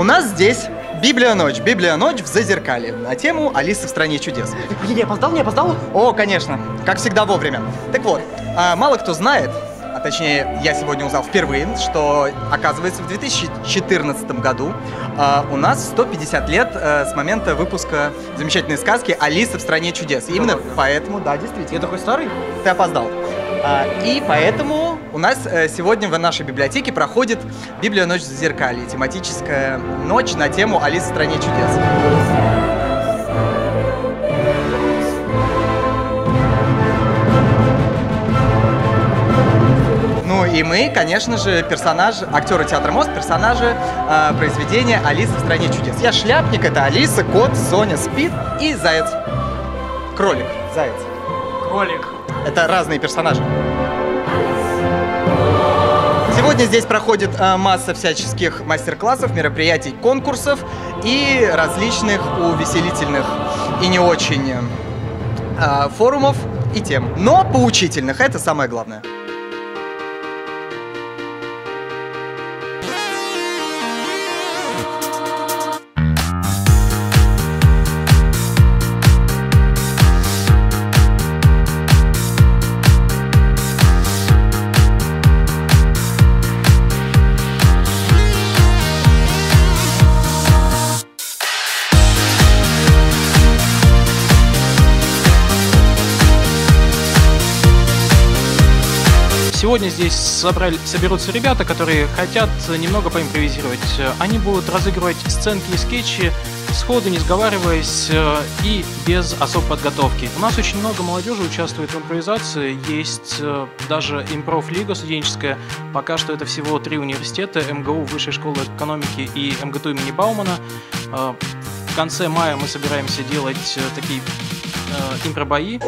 У нас здесь Библия ночь. Библия ночь в Зазеркале на тему Алисы в стране чудес. Я не опоздал, не опоздал? О, конечно, как всегда вовремя. Так вот, а, мало кто знает, а точнее я сегодня узнал впервые, что оказывается в 2014 году а, у нас 150 лет а, с момента выпуска замечательной сказки Алиса в стране чудес. И именно поэтому, да, действительно. Я такой старый? Ты опоздал. А, и поэтому у нас э, сегодня в нашей библиотеке проходит Библия ночь в зеркале, тематическая ночь на тему Алиса в стране чудес. Ну и мы, конечно же, персонажи, актеры театра Мост, персонажи э, произведения Алиса в стране чудес. Я шляпник, это Алиса, кот, Соня спит и заяц. Кролик, заяц. Кролик. Это разные персонажи. Сегодня здесь проходит э, масса всяческих мастер-классов, мероприятий, конкурсов и различных увеселительных и не очень э, форумов и тем. Но поучительных, это самое главное. Сегодня здесь собрали, соберутся ребята, которые хотят немного поимпровизировать. Они будут разыгрывать сценки и скетчи сходу, не сговариваясь э, и без особой подготовки. У нас очень много молодежи участвует в импровизации. Есть э, даже импров-лига студенческая. Пока что это всего три университета. МГУ, Высшая школа экономики и МГТУ имени Баумана. Э, В конце мая мы собираемся делать такие импробои.